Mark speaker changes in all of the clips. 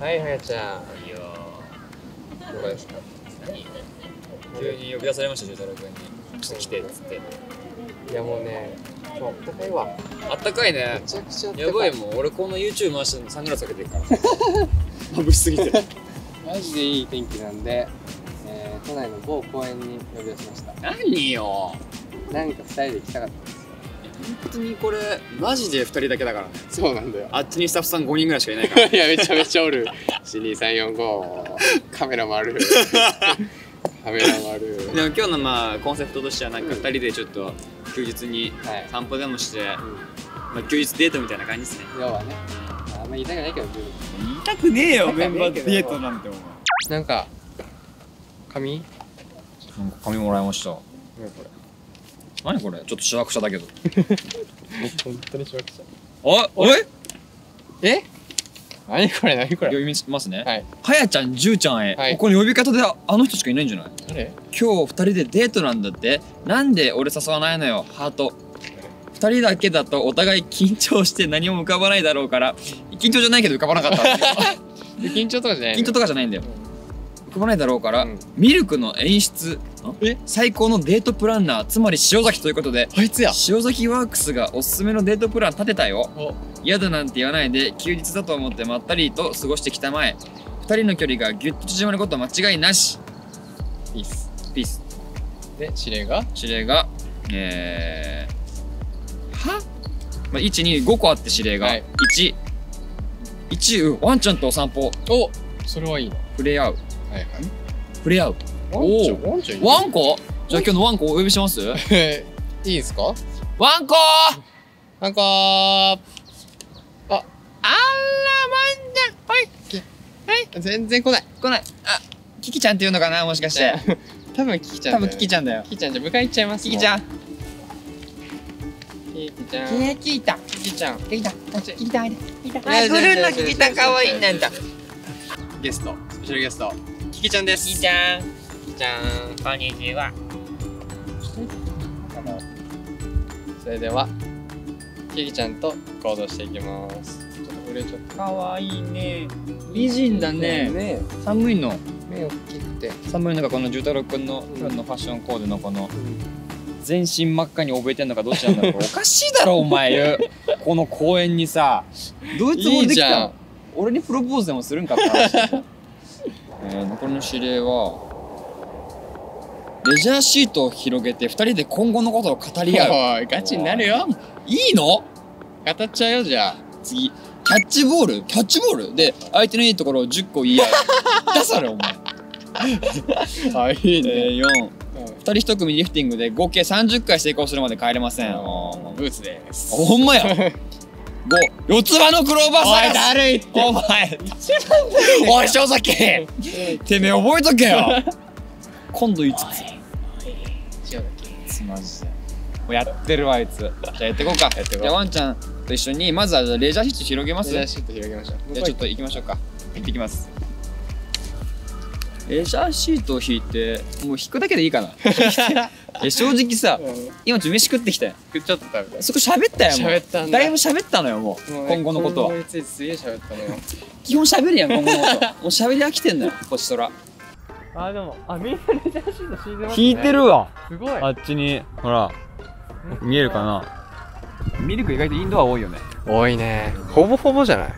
Speaker 1: はいはやちゃん。
Speaker 2: いや
Speaker 1: どこですか？
Speaker 2: ー急に呼び出されましたジュ太郎君に。ちょっと来てっつって。
Speaker 1: いやもうね今日あったかいわ。
Speaker 2: あったかいね。
Speaker 1: めちゃくちゃあったかい。
Speaker 2: やばいもん俺この YouTube 回してサングラスかけてるから。眩しすぎて。
Speaker 1: マジでいい天気なんで、えー、都内の某公園に呼び出しました。
Speaker 2: 何よ。
Speaker 1: なんか二人で行きたかったんです。よ
Speaker 2: 本当にこれ。マジで2人だけだからね。
Speaker 1: そうなんだよ。
Speaker 2: あっちにスタッフさん5人ぐらいしかいないから。
Speaker 1: いやめちゃめちゃおる。12345 カメラもある。カメラもある。
Speaker 2: でも今日のまあコンセプトとしてはなんか2人でちょっと休日に
Speaker 1: はい、
Speaker 2: 散歩でもして、
Speaker 1: うん。
Speaker 2: まあ、休日デートみたいな感じですね。
Speaker 1: 要はね。あんま言いたくないけど
Speaker 2: 言いたくねえよ
Speaker 1: メンバーデート
Speaker 2: なんてお前。
Speaker 1: なんか紙？
Speaker 2: なんか紙もらいました。
Speaker 1: こ
Speaker 2: 何これ？ちょっとしわくしゃだけど。
Speaker 1: れ 本当にしわくちゃ
Speaker 2: おおい。
Speaker 1: え？何これ？何これ？
Speaker 2: 読みますね。
Speaker 1: はい。
Speaker 2: はやちゃんじゅうちゃんへ、
Speaker 1: はい。
Speaker 2: ここの呼び方でああの人しかいないんじゃない？
Speaker 1: 誰？
Speaker 2: 今日二人でデートなんだって。なんで俺誘わないのよ？ハート。二人だけだとお互い緊張して何も浮かばないだろうから。緊張じゃないけど浮かばなかった
Speaker 1: 緊張とかじゃない
Speaker 2: 緊張とかじゃないんだよ。浮かばないだろうから、
Speaker 1: うん。
Speaker 2: ミルクの演出
Speaker 1: え？
Speaker 2: 最高のデートプランナーつまり塩崎ということで
Speaker 1: あいつや。
Speaker 2: 塩崎ワークスがおすすめのデートプラン立てたよ。
Speaker 1: お。
Speaker 2: 嫌だなんて言わないで休日だと思ってまったりと過ごしてきたまえ。二人の距離がギュッと縮まることは間違いなし。
Speaker 1: いいっす
Speaker 2: ピース。
Speaker 1: で指令が？
Speaker 2: 指令がえー、は、まあ、125個あって指令が、
Speaker 1: はい。
Speaker 2: 1 1ワンちゃんとお散歩。
Speaker 1: おそれはいいな。
Speaker 2: 触れ合う
Speaker 1: はいはい。
Speaker 2: 触れ合う
Speaker 1: ワンちゃんワン
Speaker 2: コじゃあ今日のワンコお呼びします？
Speaker 1: え いいですか？
Speaker 2: ワンコ
Speaker 1: なんかあ
Speaker 2: あらワンちゃん。はい。
Speaker 1: はい。全然来ない。
Speaker 2: 来ない。あキキちゃんっていうのかな？もしかして。
Speaker 1: 多分キキちゃん
Speaker 2: 多分キキち
Speaker 1: ゃん
Speaker 2: ゃんだよ。
Speaker 1: キキちゃんじゃあ迎え行っちゃいます
Speaker 2: キキちゃん。
Speaker 1: ん。キキちゃん。
Speaker 2: キキタ
Speaker 1: キキちゃん。
Speaker 2: キキタキキタキキタ
Speaker 1: あ来るのキキタ可愛い
Speaker 2: なんだ。
Speaker 1: ゲスト。スペシャルゲストキキちゃんです。
Speaker 2: キキちゃん。
Speaker 1: キキちゃん。
Speaker 2: こんにちは。
Speaker 1: それではキキちゃんと行動していきます。ちょっと触れちゃった。
Speaker 2: かわいいね。美人だね。
Speaker 1: ね。
Speaker 2: 寒いの？
Speaker 1: 目大きくて。
Speaker 2: 寒いのがこの十太郎くんの今日のファッションコーデのこの全身真っ赤に覚えてんのかどっちなんだろう。おかしいだろお前。この公園にさどういうつもりで来た俺にプロポーズでもするんかって話えー残りの指令はレジャーシートを広げて2人で今後のことを語り合う。
Speaker 1: おいガチになるよ。
Speaker 2: いいの？
Speaker 1: 語っちゃうよじゃあ。
Speaker 2: 次キャッチボール？キャッチボール？で相手のいいところを10個言い合う。だそれお前。
Speaker 1: あいい
Speaker 2: えー、4 2人1組リフティングで合計30回成功するまで帰れません。お
Speaker 1: ブーツです。
Speaker 2: ほんまや 5四つ葉のクローバー
Speaker 1: おい
Speaker 2: 探す
Speaker 1: だるいって。
Speaker 2: お前。おい正崎。てめえ覚えとけよ。今度5つ。つもうやってるわあいつ。じゃあやっていこうか。
Speaker 1: やっていこう。
Speaker 2: じゃあワンちゃんと一緒にまずはレジャーシート広げます。
Speaker 1: レジャーシート広げましょう。
Speaker 2: じゃあちょっと行きましょうか。行ってきますレジャーシートを引いてもう引くだけでいいかな。え正直さ
Speaker 1: うん。
Speaker 2: 今ちょっと飯食ってきたよ
Speaker 1: ちょっと食べた
Speaker 2: そこ喋ったよもう。
Speaker 1: 喋ったんだ。
Speaker 2: だいぶ喋ったのよもう。
Speaker 1: もうね
Speaker 2: 今後のことは。
Speaker 1: 今後についてすげえ喋ったのよ。
Speaker 2: 基本喋るやん今後のこと。もう喋り飽きてんのよ こっちとら。
Speaker 1: あでもあみんなレジャーシート敷いてますね
Speaker 2: 引いてるわ
Speaker 1: すごい。
Speaker 2: あっちにほら見えるかな？ミルク意外とインドア多いよね。
Speaker 1: 多いね。ほぼほぼじゃない？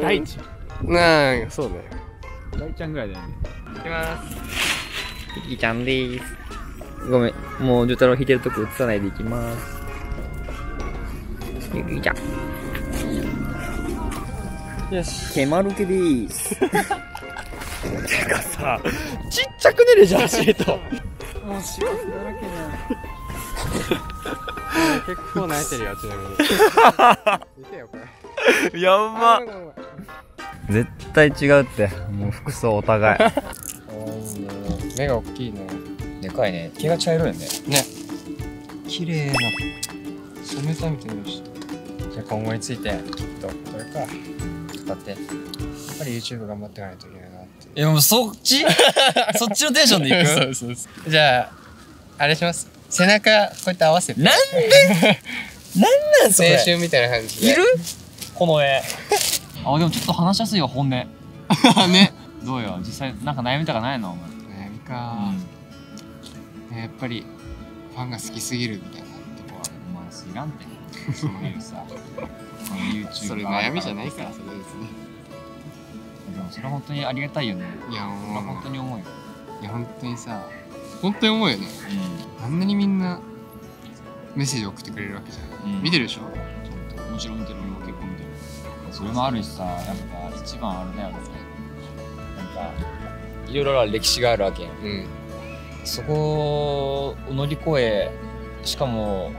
Speaker 2: 大地。
Speaker 1: なあそうね
Speaker 2: 大ちゃんぐらいだよね
Speaker 1: いきます。
Speaker 2: キキちゃんでーす。ごめん。もうジュ太郎引いてるとこ映さないでいきます。キキちゃん。
Speaker 1: よし。
Speaker 2: ケマルケでーす。てかさちっちゃくねレジャーシート
Speaker 1: もうだらけ結構泣いてるよちなみに。見てよこれ。
Speaker 2: や
Speaker 1: あごめんごめん
Speaker 2: 絶対違うって。もう服装お互い。
Speaker 1: 目が大きいね。
Speaker 2: でかいね。毛が茶色いよね。
Speaker 1: ね。綺麗な染めたみたいなしじゃあ今後についてちょっとこれか。
Speaker 2: だって
Speaker 1: やっぱり YouTube 頑張っていかないといけないなって
Speaker 2: いやもうそっち？そっちのテンションでいく？
Speaker 1: そうそうそう。じゃああれします。背中こうやって合わせて。
Speaker 2: なんで？なんなんそれ？
Speaker 1: 青春みたいな感じで。
Speaker 2: いる？この絵あでもちょっと話しやすいよ本音。
Speaker 1: ね。
Speaker 2: どうよ？実際なんか悩みとかないの？お前。
Speaker 1: 悩みか、ねやっぱりファンが好きすぎるみたいなとこは
Speaker 2: お前すいらんて。そういうさ YouTube
Speaker 1: それ悩みじゃないからそれですね
Speaker 2: でもそれは本当にありがたいよね。
Speaker 1: いや
Speaker 2: 本当に思うよ。
Speaker 1: いや本当にさ本当に思うよね。あんなにみんなメッセージ送ってくれるわけじゃん、
Speaker 2: うん。
Speaker 1: 見てるでしょ？
Speaker 2: う。んもちろん見てるよ。結構それもあるしさやっぱ一番あれだよね。なんかいろいろ歴史があるわけ
Speaker 1: うん。
Speaker 2: そこを乗り越えしかも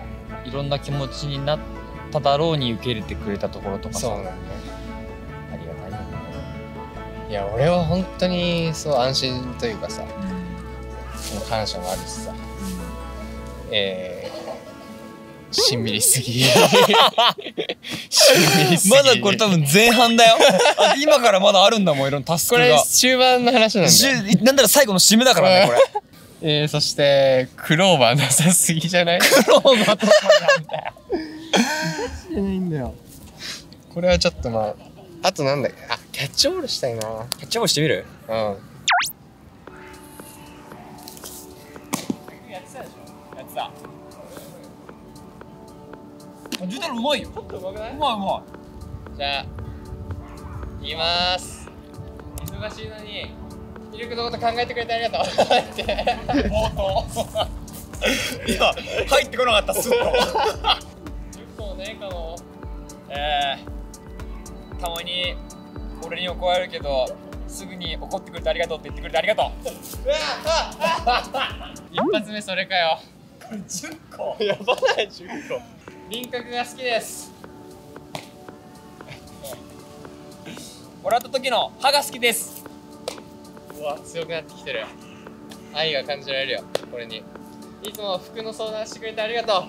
Speaker 2: いろんな気持ちになっただろうに受け入れてくれたところとかさ。
Speaker 1: そうなんだよ。
Speaker 2: ありがたいよね。
Speaker 1: いや俺は本当にそう安心というかさ
Speaker 2: うん。
Speaker 1: 感謝もあるしさ。えー、しん。みりしんみりしすぎ。
Speaker 2: まだこれ多分前半だよ。あ今からまだあるんだもんいろんなタスク
Speaker 1: これ
Speaker 2: が
Speaker 1: 終盤の話なんだよ。
Speaker 2: しなんだら最後の締めだからねこれ。
Speaker 1: えー、そしてクローバーなさすぎじゃない？
Speaker 2: クローバーとかなんだよ。
Speaker 1: じゃないんだよ。これはちょっとまああとなんだっけ？あキャッチボールしたいな。
Speaker 2: キャッチボールしてみる？
Speaker 1: うん
Speaker 2: うまいよ。
Speaker 1: ちょっとうまくな
Speaker 2: うまいうま
Speaker 1: じゃあ言います。忙しいのにミルクのこと考えてくれてありがとう。って
Speaker 2: い冒頭いや入ってこなかったスッと。
Speaker 1: 10個もねえかも
Speaker 2: えー、たまに俺に怒られるけどすぐに怒ってくれてありがとうって言ってくれてありがとう。
Speaker 1: 一発目それかよ。
Speaker 2: これ10個
Speaker 1: やばない10個輪郭が好きです。
Speaker 2: 笑った時の歯が好きです。
Speaker 1: うわ強くなってきてる。愛が感じられるよこれに。いつも服の相談してくれてありがと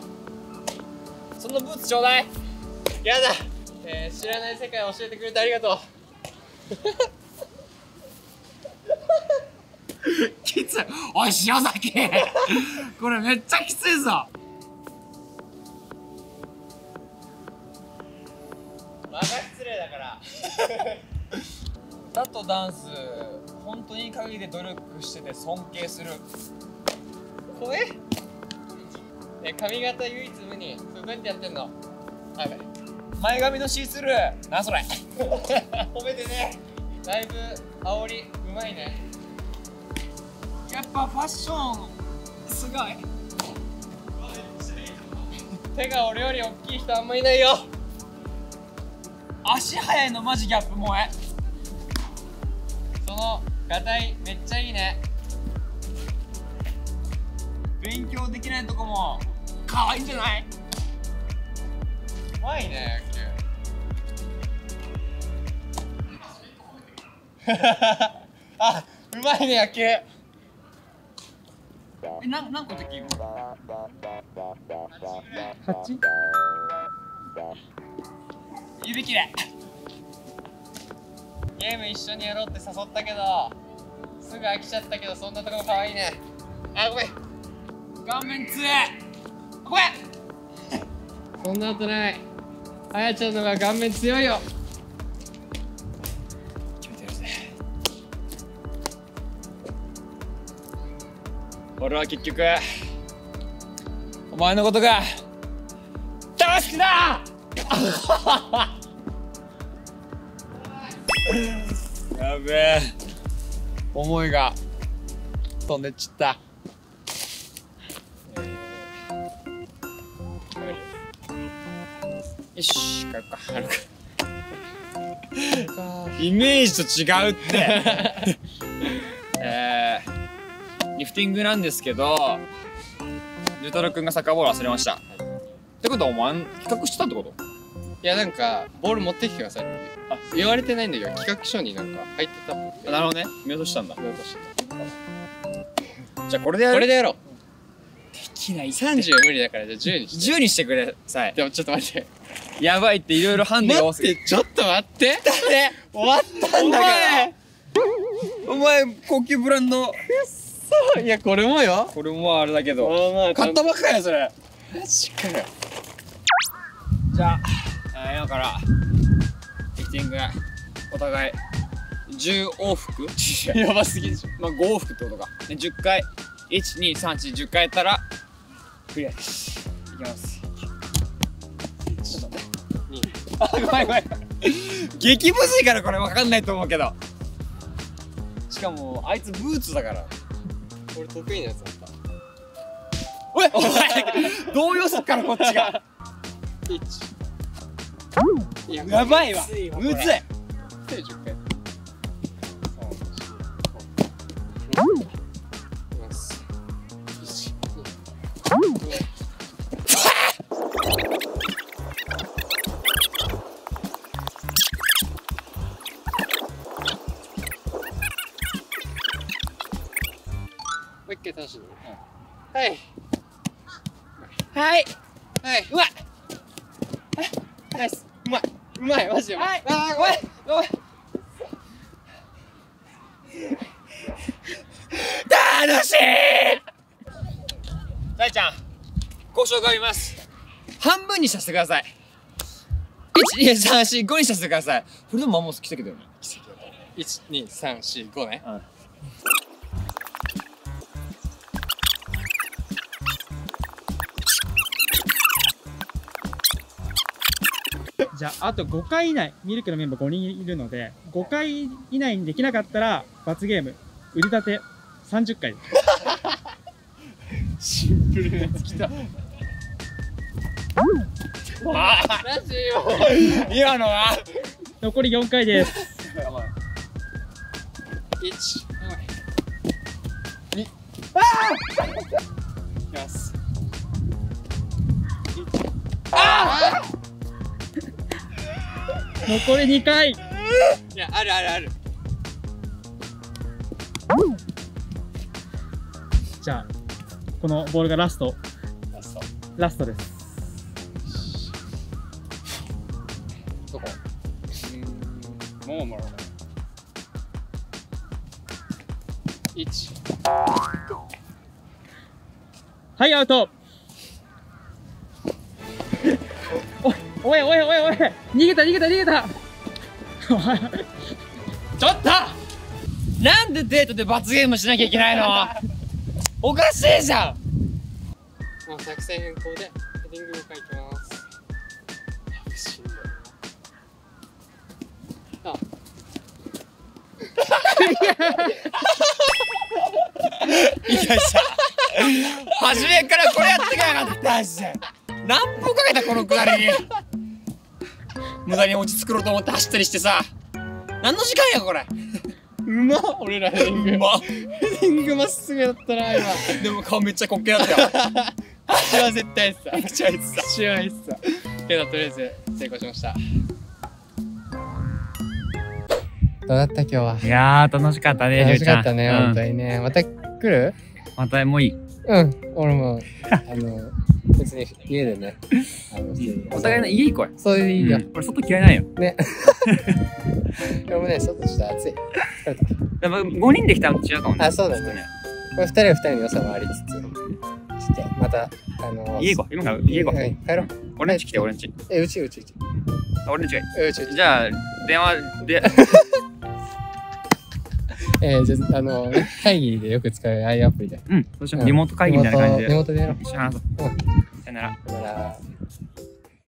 Speaker 1: う。
Speaker 2: そのブーツちょうだい。
Speaker 1: やだ、えー知らない世界を教えてくれてありがとう。
Speaker 2: きつい。おい塩崎。これめっちゃきついぞ
Speaker 1: が失礼だから。
Speaker 2: 歌とダンス本当に陰で努力してて尊敬する。
Speaker 1: 声え。髪型唯一無二。それどうやってやってんの。
Speaker 2: 前髪のシースルーなそれ。
Speaker 1: 褒めてね。だいぶ煽りうまいね。
Speaker 2: やっぱファッションすごい。
Speaker 1: 手が俺より大きい人あんまいないよ
Speaker 2: 足速いのマジギャップ萌え。
Speaker 1: そのガタイめっちゃいいね。
Speaker 2: 勉強できないとこも可愛いんじゃない？う
Speaker 1: まいね野球。あうまいね野球。
Speaker 2: えな何個できるの
Speaker 1: 8
Speaker 2: 指切れ。
Speaker 1: ゲーム一緒にやろうって誘ったけどすぐ飽きちゃったけどそんなとこも可愛いね。あごめん。
Speaker 2: 顔面強え。ごめん。
Speaker 1: そんなことない。あやちゃんのが顔面強いよ。
Speaker 2: 決めてるぜ。俺は結局お前のことが大好きだ やべえ。思いが飛んでっちった。よし。帰ろうか帰ろうかイメージと違うってえー、リフティングなんですけどルタロ君がサッカーボール忘れまし。た、ってことはお前企画し。てたってこと
Speaker 1: いやなんかボール持ってきてくださいってあ。言われてないんだけど企画書になんか入ってた。っ
Speaker 2: なるほどね。見落としたんだ。
Speaker 1: 見落として
Speaker 2: じゃあこれでやる？
Speaker 1: たこれでやろう。
Speaker 2: できない
Speaker 1: 30は無理だからじゃあ10にして。
Speaker 2: 10にしてください。
Speaker 1: でもちょっと待って。
Speaker 2: やばいっていろいろハンデが多すぎ
Speaker 1: ちょっと待って。終わった
Speaker 2: お
Speaker 1: んだから。
Speaker 2: 前お前高級ブランド。
Speaker 1: いやこれもよ。
Speaker 2: これもあれだけど。買ったばっかやそれ。
Speaker 1: マジかよ。
Speaker 2: じゃあ、えー今からいフティングお互い。10往復？
Speaker 1: や。ばすぎでしょ。
Speaker 2: まあ5往復ってことか。で10回。123410回やったらクリア。ですいきます。ちょっと待って。
Speaker 1: に
Speaker 2: あごめんごめん。激ムズいからこれ分かんないと思うけど。しかもあいつブーツだから。
Speaker 1: 俺得意なやつだった。
Speaker 2: おいお前動揺すっからこっちが。
Speaker 1: 1いや
Speaker 2: やばいわ。
Speaker 1: むずいわ
Speaker 2: むずい。
Speaker 1: これ手10回いきます1 2もう一回楽しんで。ねはい。
Speaker 2: はい。
Speaker 1: はい。うまい。ナイス。うまいうまいマジでうまい。あーごめん。ごめん。
Speaker 2: 楽しい。大ちゃん交渉があります。半分にさせてください。12345にさせてください。これでもマンモス奇跡だよね。
Speaker 1: 12345ね。
Speaker 2: うん
Speaker 3: じゃあ、あと5回以内、ミルクのメンバー5人いるので、5回以内にできなかったら、罰ゲーム、売り立て30回。
Speaker 1: シンプルなやつきた。マジよ。
Speaker 2: 今のは。
Speaker 3: 残り4回です。
Speaker 1: 12ああいきます
Speaker 3: 残り2回。
Speaker 1: いやあるあるある。
Speaker 3: じゃあ、このボールがラスト、
Speaker 1: ラスト。
Speaker 3: ラストです。
Speaker 1: どこ？もうもろ1
Speaker 3: はい、アウト。お おいおいおいおい逃げた逃げた逃げた。
Speaker 2: ちょっと！なんでデートで罰ゲームしなきゃいけないの？おかしいじゃん！
Speaker 1: まあ作戦変更でヘディング5回いきます。不審だよな。あ
Speaker 2: いやさ初めからこれやってかやがってマジで何分かけたこのくだりに無駄に落ち着くろうと思って走ったりしてさ。何の時間やこれ。
Speaker 1: うまっ俺ら。ヘディング
Speaker 2: うま
Speaker 1: ヘディングまっすぐだったな今。
Speaker 2: でも顔めっちゃ滑稽だったよ。
Speaker 1: 口は絶対さ
Speaker 2: 口は言ってた。
Speaker 1: 口はさけどとりあえず成功しました。どうだった今日は？い
Speaker 4: やー楽しかったね
Speaker 1: 楽しかったね、
Speaker 4: うん。
Speaker 1: 本当にね。また来る？
Speaker 4: またもういい。
Speaker 1: うん俺も。あの別に家でねあの
Speaker 4: お互いの家行こうよ
Speaker 1: そういういいよ、
Speaker 4: うん。俺外嫌いないよ。
Speaker 1: ね。でもね外ちょっと暑い。疲れた。
Speaker 4: でも5人で来たの違うかもね。
Speaker 1: あそうだね。これ二人は二人の良さもありつつしてまたあの
Speaker 4: 家行こう。今から家行こう。
Speaker 1: はい帰ろう。
Speaker 4: 俺んち来て俺んち
Speaker 1: えうちうちうち。
Speaker 4: あ俺んちがい
Speaker 1: えうちうち。
Speaker 4: いじゃあ電話で
Speaker 1: えー、じゃああのね会議でよく使う i アプリで。
Speaker 4: うんそうしよう。リモート会議みたいな感じで。
Speaker 1: リモートでやろう。
Speaker 4: 一緒に話そう
Speaker 1: うん。
Speaker 4: さよなら。
Speaker 1: だから